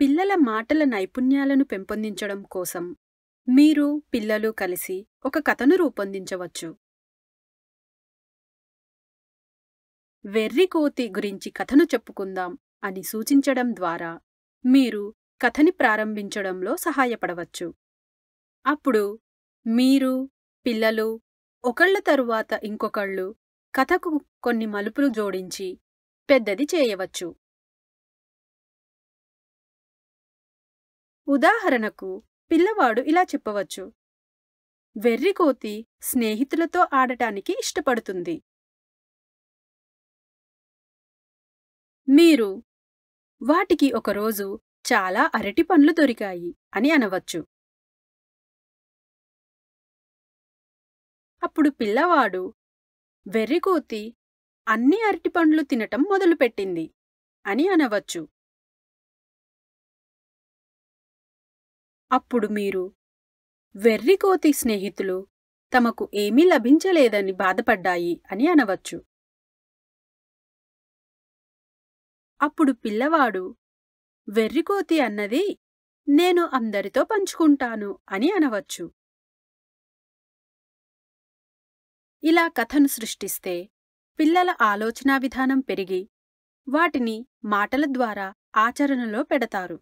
పిల్లల మాటల నైపుణ్యాలను పెంపొందించడం కోసం మీరు పిల్లలు కలిసి ఒక కథను రూపొందించవచ్చు. వెర్రికోతి గురించి కథను చెప్పుకుందాం అని సూచించడం ద్వారా మీరు కథని ప్రారంభించడంలో సహాయపడవచ్చు. అప్పుడు మీరు పిల్లలు ఒకళ్ళ తరువాత ఇంకొకళ్ళు కథకు కొన్ని మలుపులు జోడించి పెద్దది చేయవచ్చు. ఉదాహరణకు పిల్లవాడు ఇలా చెప్పవచ్చు. వెర్రికోతి స్నేహితులతో ఆడటానికి ఇష్టపడుతుంది. మీరు వాటికి ఒకరోజు చాలా అరటి పండ్లు దొరికాయి అని అనవచ్చు. అప్పుడు పిల్లవాడు వెర్రికోతి అన్ని అరటిపండ్లు తినటం మొదలుపెట్టింది అని అనవచ్చు. అప్పుడు మీరు వెర్రికోతి స్నేహితులు తమకు ఏమీ లభించలేదని బాధపడ్డాయి అని అనవచ్చు. అప్పుడు పిల్లవాడు వెర్రికోతి అన్నది నేను అందరితో పంచుకుంటాను అని అనవచ్చు. ఇలా కథను సృష్టిస్తే పిల్లల ఆలోచనా విధానం పెరిగి వాటిని మాటల ద్వారా ఆచరణలో పెడతారు.